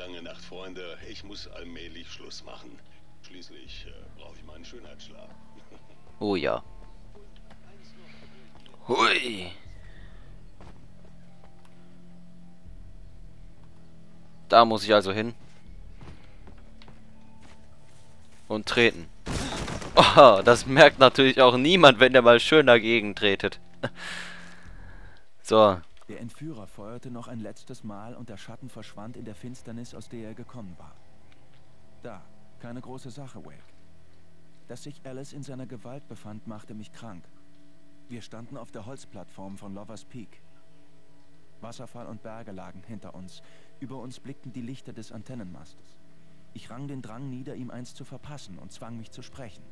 Lange Nacht, Freunde. Ich muss allmählich Schluss machen. Schließlich äh, brauche ich meinen Schönheitsschlaf. Oh ja. Hui. Da muss ich also hin. Und treten. Oh, das merkt natürlich auch niemand, wenn der mal schön dagegen tretet. so. Der Entführer feuerte noch ein letztes Mal und der Schatten verschwand in der Finsternis, aus der er gekommen war. Da, keine große Sache, Wake. Dass sich Alice in seiner Gewalt befand, machte mich krank. Wir standen auf der Holzplattform von Lovers Peak. Wasserfall und Berge lagen hinter uns. Über uns blickten die Lichter des Antennenmastes. Ich rang den Drang nieder, ihm eins zu verpassen und zwang mich zu sprechen.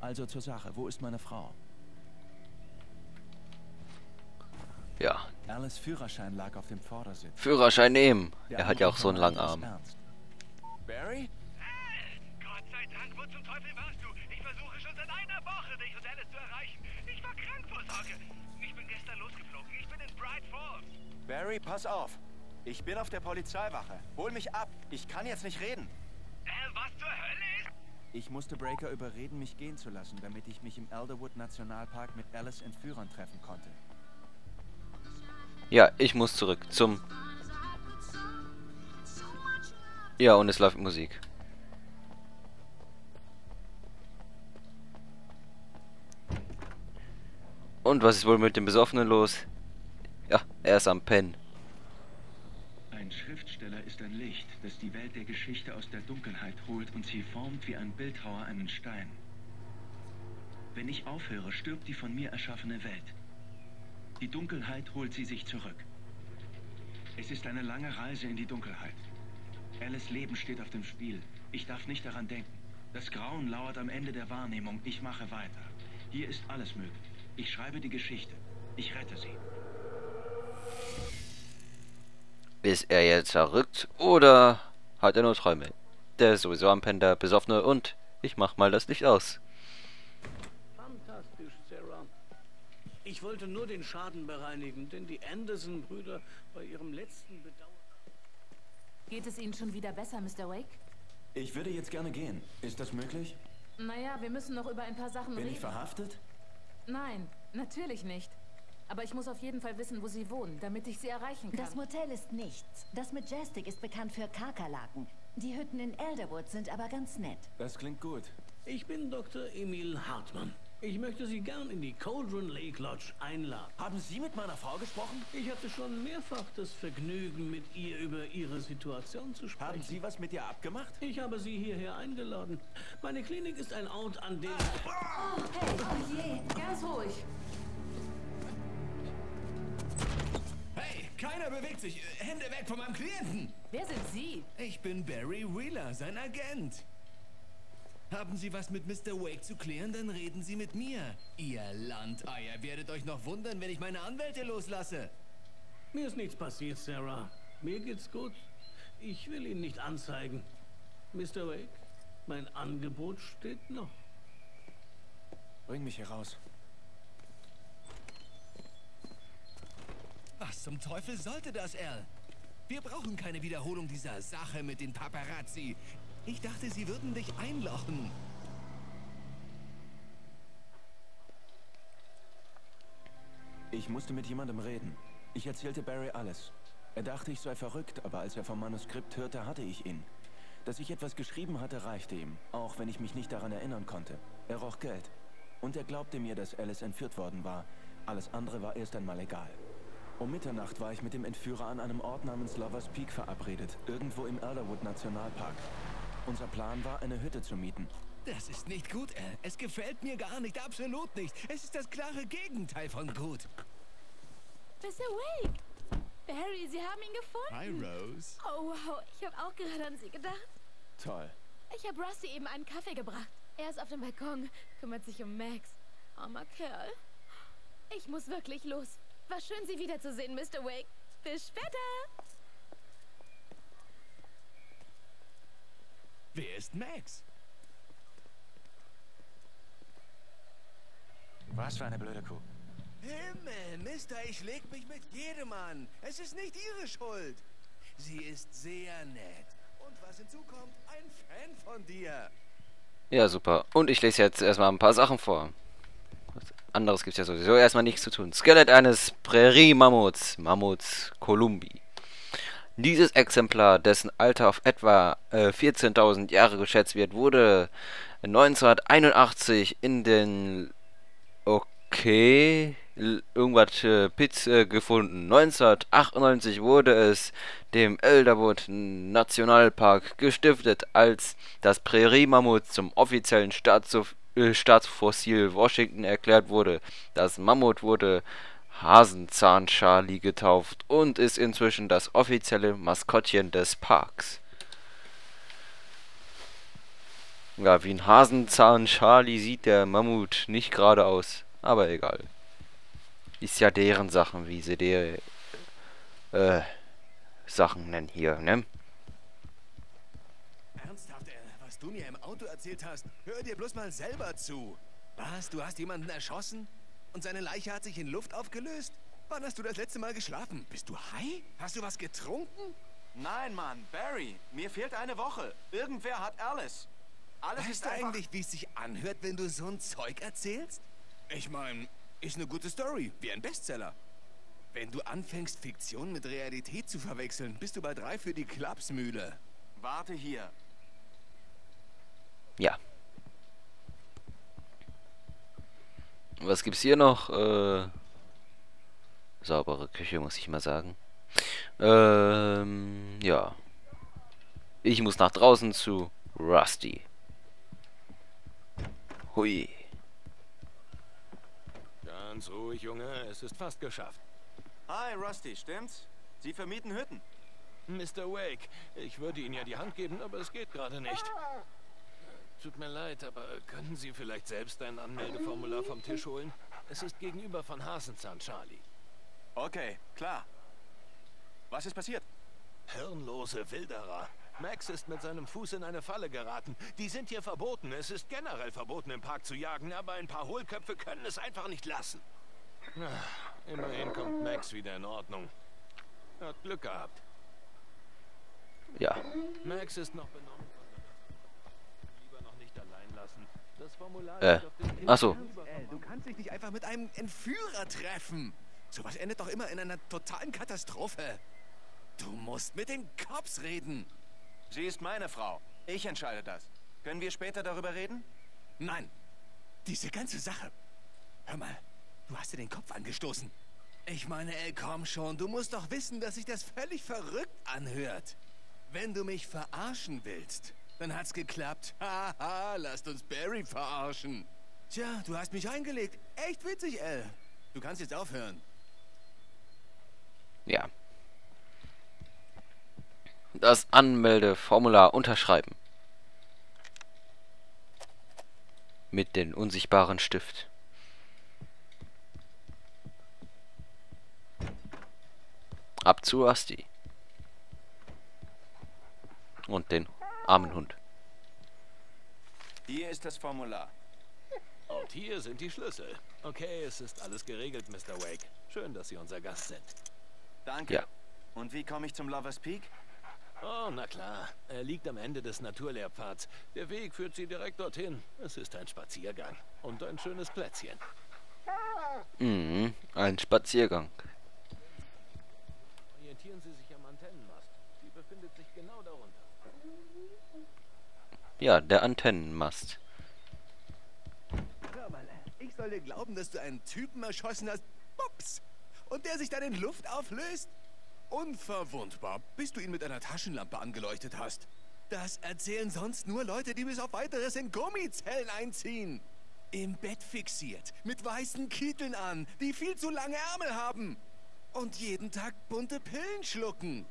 Also zur Sache, wo ist meine Frau? Ja. Alice Führerschein lag auf dem Vordersitz. Führerschein nehmen. Er hat ja auch so einen langen Arm. Barry? Gott sei Dank, wo zum Teufel warst du? Ich versuche schon seit einer Woche, dich und Alice zu erreichen. Ich war krank vor Sorge. Ich bin gestern losgeflogen. Ich bin in Bright Falls. Barry, pass auf. Ich bin auf der Polizeiwache. Hol mich ab. Ich kann jetzt nicht reden. Äh, was zur Hölle ist? Ich musste Breaker überreden, mich gehen zu lassen, damit ich mich im Elderwood Nationalpark mit Alice Entführern treffen konnte. Ja, ich muss zurück zum... Ja, und es läuft Musik. Und was ist wohl mit dem Besoffenen los? Ja, er ist am Pennen. Ein Schriftsteller ist ein Licht, das die Welt der Geschichte aus der Dunkelheit holt und sie formt wie ein Bildhauer einen Stein. Wenn ich aufhöre, stirbt die von mir erschaffene Welt. Die Dunkelheit holt sie sich zurück. Es ist eine lange Reise in die Dunkelheit. Alice Leben steht auf dem Spiel. Ich darf nicht daran denken. Das Grauen lauert am Ende der Wahrnehmung. Ich mache weiter. Hier ist alles möglich. Ich schreibe die Geschichte. Ich rette sie. Ist er jetzt verrückt oder hat er nur Träume? Der ist sowieso am Pennen, der Besoffene und ich mach mal das Licht aus. Ich wollte nur den Schaden bereinigen, denn die Anderson-Brüder bei ihrem letzten Bedauern... Geht es Ihnen schon wieder besser, Mr. Wake? Ich würde jetzt gerne gehen. Ist das möglich? Naja, wir müssen noch über ein paar Sachen Bin reden. ich verhaftet? Nein, natürlich nicht. Aber ich muss auf jeden Fall wissen, wo Sie wohnen, damit ich Sie erreichen kann. Das Motel ist nichts. Das Majestic ist bekannt für Kakerlaken. Die Hütten in Elderwood sind aber ganz nett. Das klingt gut. Ich bin Dr. Emil Hartmann. Ich möchte Sie gern in die Cauldron Lake Lodge einladen. Haben Sie mit meiner Frau gesprochen? Ich hatte schon mehrfach das Vergnügen, mit ihr über Ihre Situation zu sprechen. Haben Sie was mit ihr abgemacht? Ich habe Sie hierher eingeladen. Meine Klinik ist ein Ort, an dem... Oh, hey, oh je, ganz ruhig. Hey, keiner bewegt sich. Hände weg von meinem Klienten. Wer sind Sie? Ich bin Barry Wheeler, sein Agent. Haben Sie was mit Mr. Wake zu klären, dann reden Sie mit mir. Ihr Landeier werdet euch noch wundern, wenn ich meine Anwälte loslasse. Mir ist nichts passiert, Sarah. Mir geht's gut. Ich will ihn nicht anzeigen. Mr. Wake, mein Angebot steht noch. Bring mich hier raus. Was zum Teufel sollte das, Al? Wir brauchen keine Wiederholung dieser Sache mit den Paparazzi. Ich dachte, sie würden dich einlochen. Ich musste mit jemandem reden. Ich erzählte Barry alles. Er dachte, ich sei verrückt, aber als er vom Manuskript hörte, hatte ich ihn. Dass ich etwas geschrieben hatte, reichte ihm, auch wenn ich mich nicht daran erinnern konnte. Er roch Geld. Und er glaubte mir, dass Alice entführt worden war. Alles andere war erst einmal egal. Um Mitternacht war ich mit dem Entführer an einem Ort namens Lovers Peak verabredet, irgendwo im Elderwood Nationalpark. Unser Plan war, eine Hütte zu mieten. Das ist nicht gut, Al. Es gefällt mir gar nicht, absolut nicht. Es ist das klare Gegenteil von gut. Mr. Wake! Barry, Sie haben ihn gefunden. Hi, Rose. Oh, wow. Ich habe auch gerade an Sie gedacht. Toll. Ich habe Rusty eben einen Kaffee gebracht. Er ist auf dem Balkon, kümmert sich um Max. Armer Kerl. Ich muss wirklich los. War schön, Sie wiederzusehen, Mr. Wake. Bis später. Wer ist Max? Was für eine blöde Kuh. Himmel, Mister, ich leg mich mit jedem an. Es ist nicht Ihre Schuld. Sie ist sehr nett. hinzu kommt, ein Fan von dir. Ja, super. Und ich lese jetzt erstmal ein paar Sachen vor. Was anderes gibt es ja sowieso erstmal nichts zu tun. Skelett eines Prärie-Mammuts, Mammuts Columbi. Dieses Exemplar, dessen Alter auf etwa äh, 14.000 Jahre geschätzt wird, wurde 1981 in den okay irgendwas äh, Pits äh, gefunden. 1998 wurde es dem Elderwood Nationalpark gestiftet, als das Prärie-Mammut zum offiziellen äh, Staatsfossil Washington erklärt wurde. Das Mammut wurde Hasenzahn-Charlie getauft und ist inzwischen das offizielle Maskottchen des Parks. Ja, wie ein Hasenzahn-Charlie sieht der Mammut nicht gerade aus, aber egal. Ist ja deren Sachen, wie sie die äh, Sachen nennen hier, ne? Ernsthaft, äh, was du mir im Auto erzählt hast, hör dir bloß mal selber zu. Was, du hast jemanden erschossen? Und seine Leiche hat sich in Luft aufgelöst? Wann hast du das letzte Mal geschlafen? Bist du high? Hast du was getrunken? Nein, Mann, Barry, mir fehlt eine Woche. Irgendwer hat Alice. Alles weißt ist du eigentlich, wie es sich anhört, wenn du so ein Zeug erzählst? Ich meine, ist eine gute Story, wie ein Bestseller. Wenn du anfängst, Fiktion mit Realität zu verwechseln, bist du bei drei für die Klapsmühle. Warte hier. Ja. Was gibt's hier noch? Äh, saubere Küche, muss ich mal sagen. Ähm, ja. Ich muss nach draußen zu Rusty. Hui. Ganz ruhig, Junge. Es ist fast geschafft. Hi, Rusty, stimmt's? Sie vermieten Hütten. Mr. Wake, ich würde Ihnen ja die Hand geben, aber es geht gerade nicht. Tut mir leid, aber können Sie vielleicht selbst ein Anmeldeformular vom Tisch holen? Es ist gegenüber von Hasenzahn, Charlie. Okay, klar. Was ist passiert? Hirnlose Wilderer. Max ist mit seinem Fuß in eine Falle geraten. Die sind hier verboten. Es ist generell verboten, im Park zu jagen, aber ein paar Hohlköpfe können es einfach nicht lassen. Ah, Immerhin kommt Max wieder in Ordnung. Er hat Glück gehabt. Ja. Max ist noch benommen. Lieber noch nicht allein lassen. Das Formular Äh, ach so. Du kannst dich nicht einfach mit einem Entführer treffen. Sowas endet doch immer in einer totalen Katastrophe. Du musst mit den Cops reden. Sie ist meine Frau. Ich entscheide das. Können wir später darüber reden? Nein. Diese ganze Sache. Hör mal, du hast dir den Kopf angestoßen. Ich meine, ey, komm schon, du musst doch wissen, dass sich das völlig verrückt anhört. Wenn du mich verarschen willst, dann hat's geklappt. Haha, lasst uns Barry verarschen. Tja, du hast mich eingelegt. Echt witzig, El. Du kannst jetzt aufhören. Ja. Das Anmeldeformular unterschreiben. Mit dem unsichtbaren Stift. Ab zu Asti. Und den armen Hund. Hier ist das Formular. Und hier sind die Schlüssel. Okay, es ist alles geregelt, Mr. Wake. Schön, dass Sie unser Gast sind. Danke. Ja. Und wie komme ich zum Lovers Peak? Oh, na klar. Er liegt am Ende des Naturlehrpfads. Der Weg führt Sie direkt dorthin. Es ist ein Spaziergang. Und ein schönes Plätzchen. Mhm, ein Spaziergang. Orientieren Sie sich am Antennenmast. Die befindet sich genau darunter. Ja, der Antennenmast. Hör mal, ich soll dir glauben, dass du einen Typen erschossen hast. Bups. Und der sich dann in Luft auflöst? Unverwundbar, bis du ihn mit einer Taschenlampe angeleuchtet hast. Das erzählen sonst nur Leute, die bis auf weiteres in Gummizellen einziehen. Im Bett fixiert, mit weißen Kitteln an, die viel zu lange Ärmel haben. Und jeden Tag bunte Pillen schlucken.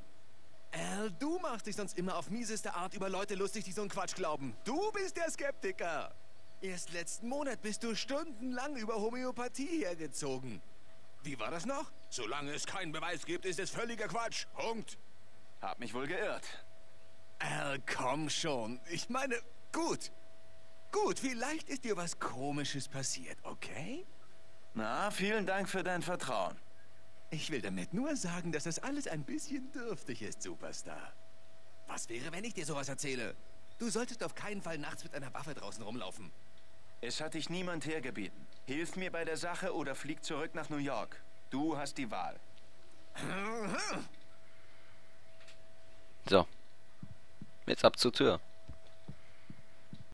Al, du machst dich sonst immer auf mieseste Art über Leute lustig, die so einen Quatsch glauben. Du bist der Skeptiker. Erst letzten Monat bist du stundenlang über Homöopathie hergezogen. Wie war das noch? Solange es keinen Beweis gibt, ist es völliger Quatsch. Punkt. Hab mich wohl geirrt. Al, komm schon. Ich meine, gut. Gut, vielleicht ist dir was Komisches passiert, okay? Na, vielen Dank für dein Vertrauen. Ich will damit nur sagen, dass das alles ein bisschen dürftig ist, Superstar. Was wäre, wenn ich dir sowas erzähle? Du solltest auf keinen Fall nachts mit einer Waffe draußen rumlaufen. Es hat dich niemand hergebeten. Hilf mir bei der Sache oder flieg zurück nach New York. Du hast die Wahl. So. Jetzt ab zur Tür.